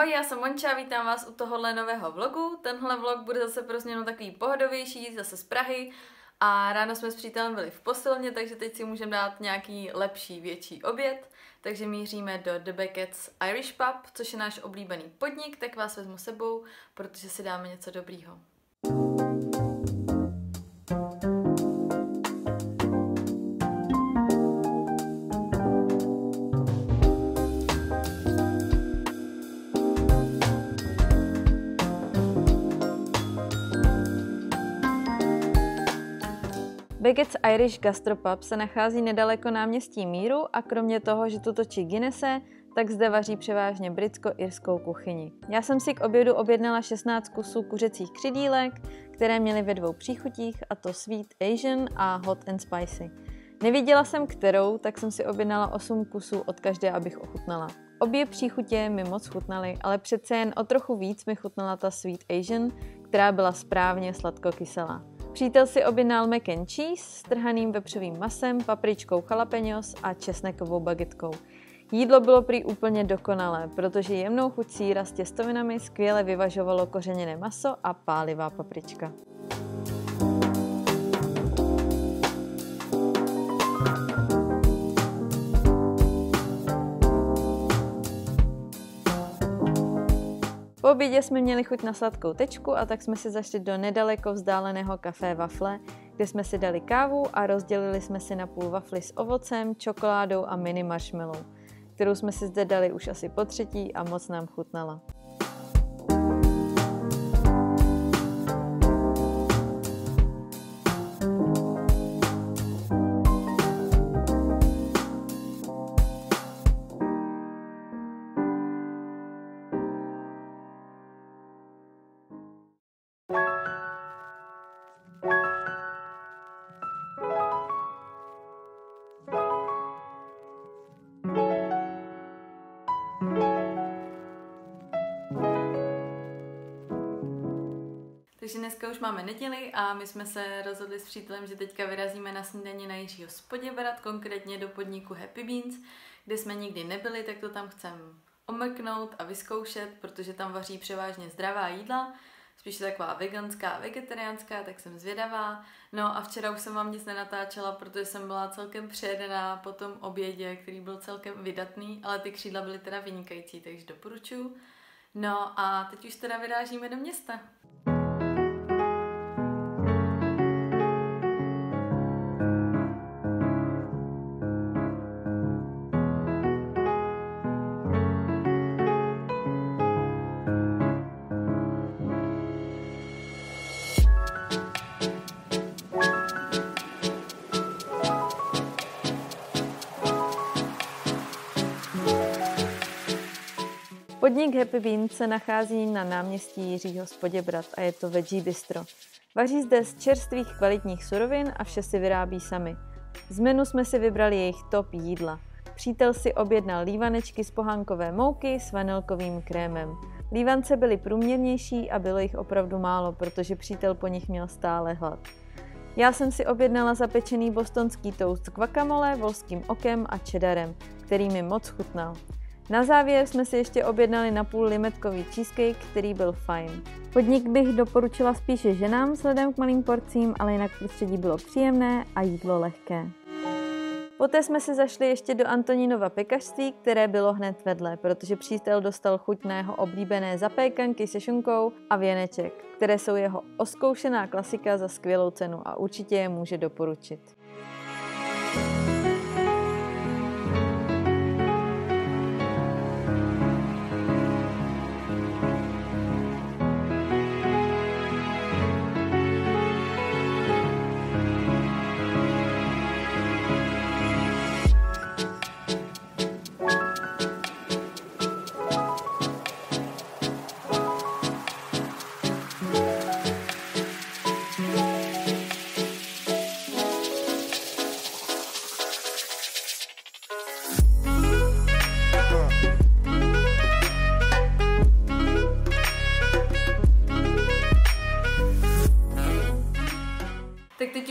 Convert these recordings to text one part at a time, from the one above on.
Ahoj, já jsem Monča, vítám vás u tohohle nového vlogu. Tenhle vlog bude zase pro změnu takový pohodovější, zase z Prahy. A ráno jsme s přítelem byli v posilně, takže teď si můžeme dát nějaký lepší, větší oběd. Takže míříme do The Beckett's Irish Pub, což je náš oblíbený podnik, tak vás vezmu sebou, protože si dáme něco dobrýho. Beckett's Irish Gastropub se nachází nedaleko náměstí Míru a kromě toho, že tu točí Guinnesse, tak zde vaří převážně britsko-irskou kuchyni. Já jsem si k obědu objednala 16 kusů kuřecích křidílek, které měly ve dvou příchutích, a to Sweet Asian a Hot and Spicy. Neviděla jsem kterou, tak jsem si objednala 8 kusů od každé, abych ochutnala. Obě příchutě mi moc chutnaly, ale přece jen o trochu víc mi chutnala ta Sweet Asian, která byla správně sladko-kyselá. Přítel si objednal mac and cheese s trhaným vepřovým masem, papričkou jalapenos a česnekovou bagetkou. Jídlo bylo prý úplně dokonalé, protože jemnou chuť síra s těstovinami skvěle vyvažovalo kořeněné maso a pálivá paprička. Po obědě jsme měli chuť na sladkou tečku a tak jsme si zašli do nedaleko vzdáleného kafé Wafle, kde jsme si dali kávu a rozdělili jsme si na půl wafly s ovocem, čokoládou a mini marshmallow, kterou jsme si zde dali už asi po třetí a moc nám chutnala. Takže dneska už máme neděli a my jsme se rozhodli s přítelem, že teďka vyrazíme na snídaně na Jiřího Spoděbrat, konkrétně do podniku Happy Beans, kde jsme nikdy nebyli, tak to tam chceme omrknout a vyzkoušet, protože tam vaří převážně zdravá jídla, spíš taková veganská vegetariánská, tak jsem zvědavá. No a včera už jsem vám nic nenatáčela, protože jsem byla celkem přejedená po tom obědě, který byl celkem vydatný, ale ty křídla byly teda vynikající, takže doporučuji. No a teď už teda vyrážíme do města. Podnik Happy Bean se nachází na náměstí Jiřího Spoděbrat a je to veggie bistro. Vaří zde z čerstvých kvalitních surovin a vše si vyrábí sami. Z menu jsme si vybrali jejich top jídla. Přítel si objednal lívanečky z pohánkové mouky s vanilkovým krémem. Lívance byly průměrnější a bylo jich opravdu málo, protože přítel po nich měl stále hlad. Já jsem si objednala zapečený bostonský toast s guacamole, volským okem a cheddarem, který mi moc chutnal. Na závěr jsme si ještě objednali na půl limetkový cheesecake, který byl fajn. Podnik bych doporučila spíše ženám vzhledem k malým porcím, ale jinak prostředí bylo příjemné a jídlo lehké. Poté jsme si zašli ještě do Antoninova pekařství, které bylo hned vedle, protože přítel dostal chuť na jeho oblíbené zapékanky se šunkou a věneček, které jsou jeho oskoušená klasika za skvělou cenu a určitě je může doporučit.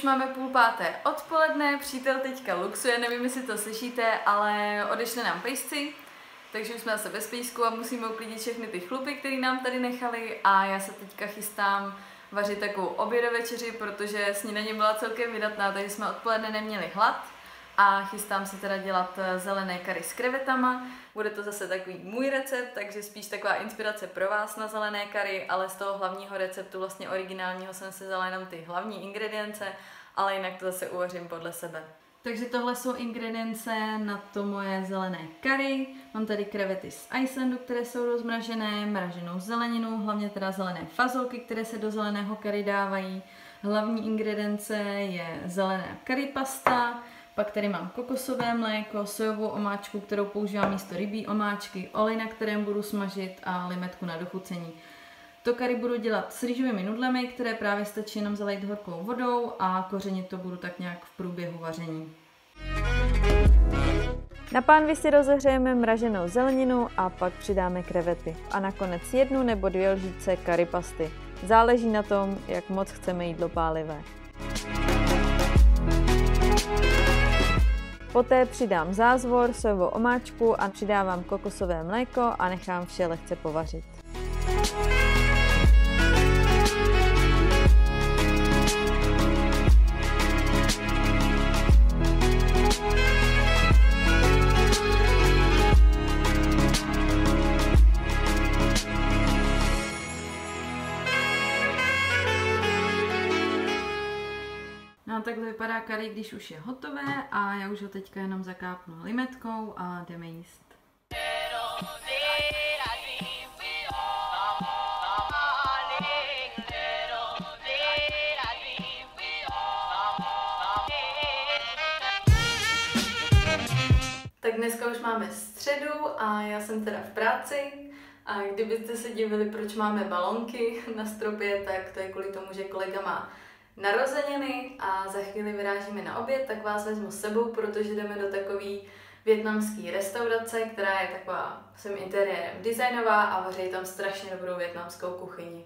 Už máme půl páté odpoledne, přítel teďka luxuje, nevím, jestli to slyšíte, ale odešli nám pejsci, Takže už jsme zase bez písku a musíme uklidit všechny ty chlupy, které nám tady nechali. A já se teďka chystám vařit takovou obědo večeři, protože snídaně byla celkem vydatná, takže jsme odpoledne neměli hlad a chystám se teda dělat eh, zelené kary s krevetama. Bude to zase takový můj recept, takže spíš taková inspirace pro vás na zelené kary, ale z toho hlavního receptu, vlastně originálního, jsem se vzala jenom ty hlavní ingredience, ale jinak to zase uvařím podle sebe. Takže tohle jsou ingredience na to moje zelené kary. Mám tady krevety z Icelandu, které jsou rozmražené, mraženou zeleninu, hlavně teda zelené fazolky, které se do zeleného kary dávají. Hlavní ingredience je zelená curry pasta, pak tady mám kokosové mléko, sojovou omáčku, kterou používám místo rybí omáčky, olej, na kterém budu smažit a limetku na dochucení. To kary budu dělat s rýžovými nudlemi, které právě stačí jenom zalejt horkou vodou a kořenit to budu tak nějak v průběhu vaření. Na pánvi si rozehřejeme mraženou zeleninu a pak přidáme krevety. A nakonec jednu nebo dvě lžíce kary pasty. Záleží na tom, jak moc chceme jídlo pálivé. Poté přidám zázvor, sojovou omáčku a přidávám kokosové mléko a nechám vše lehce povařit. No takhle vypadá kary, když už je hotové a já už ho teďka jenom zakápnu limetkou a jdeme jíst. Tak dneska už máme středu a já jsem teda v práci. A kdybyste se divili, proč máme balonky na stropě, tak to je kvůli tomu, že kolega má narozeniny a za chvíli vyrážíme na oběd, tak vás vezmu s sebou, protože jdeme do takové větnamské restaurace, která je taková, jsem interiérem designová a vaří tam strašně dobrou větnamskou kuchyni.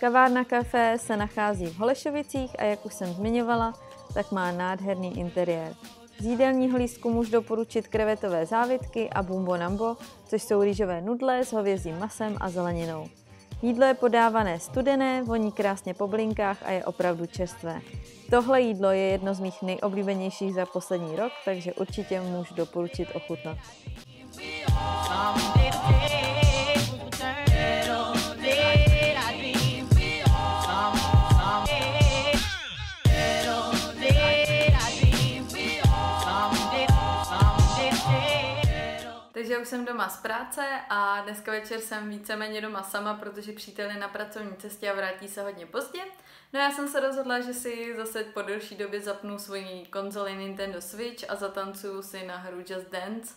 Kavárna Café se nachází v Holešovicích a jak už jsem zmiňovala, tak má nádherný interiér. Z jídelního lístku můžu doporučit krevetové závitky a bumbo nambo, což jsou rýžové nudle s hovězím masem a zeleninou. Jídlo je podávané studené, voní krásně po blinkách a je opravdu čerstvé. Tohle jídlo je jedno z mých nejoblíbenějších za poslední rok, takže určitě můžu doporučit ochutnat. Takže už jsem doma z práce a dneska večer jsem víceméně doma sama, protože přítel je na pracovní cestě a vrátí se hodně pozdě. No já jsem se rozhodla, že si zase po delší době zapnu svoji konzoli Nintendo Switch a zatancuju si na hru Just Dance.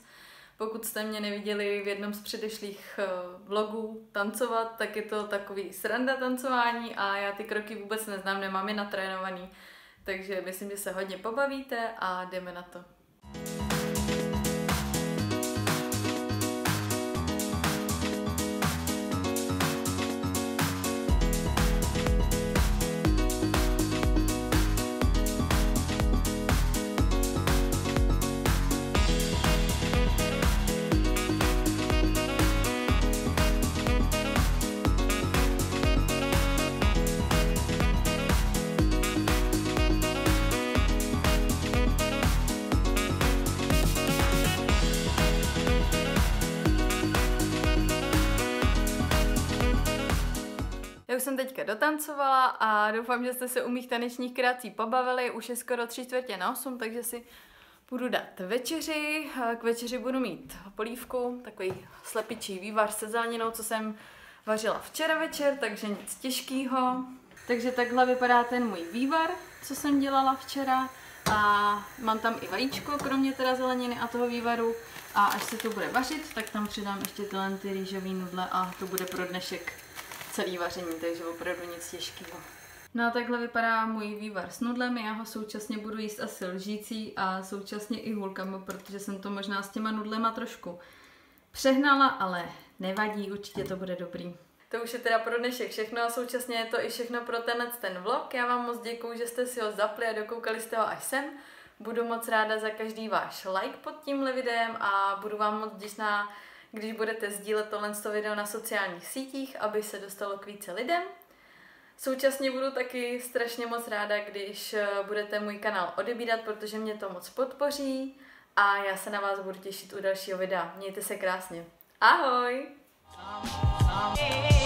Pokud jste mě neviděli v jednom z předešlých eh, vlogů tancovat, tak je to takový sranda tancování a já ty kroky vůbec neznám, nemám je natrénovaný. Takže myslím, že se hodně pobavíte a jdeme na to. Já už jsem teďka dotancovala a doufám, že jste se u mých tanečních kreací pobavili. Už je skoro tři čtvrtě na osm, takže si budu dát večeři. K večeři budu mít polívku, takový slepičí vývar se zeleninou, co jsem vařila včera večer, takže nic těžkého. Takže takhle vypadá ten můj vývar, co jsem dělala včera. A mám tam i vajíčko, kromě teda zeleniny a toho vývaru. A až se to bude vařit, tak tam přidám ještě tyhle ty rýžové nudle a to bude pro dnešek celý vaření, takže opravdu nic těžkého. No a takhle vypadá můj vývar s nudlem, já ho současně budu jíst asi lžící a současně i hůlkami, protože jsem to možná s těma nudlema trošku přehnala, ale nevadí, určitě to bude dobrý. To už je teda pro dnešek všechno a současně je to i všechno pro tenhle ten vlog. Já vám moc děkuju, že jste si ho zapli a dokoukali jste ho až sem. Budu moc ráda za každý váš like pod tímhle videem a budu vám moc vděčná, když budete sdílet tohle video na sociálních sítích, aby se dostalo k více lidem. Současně budu taky strašně moc ráda, když eh, budete můj kanál odebírat, protože mě to moc podpoří a já se na vás budu těšit u dalšího videa. Mějte se krásně. Ahoj! Hey.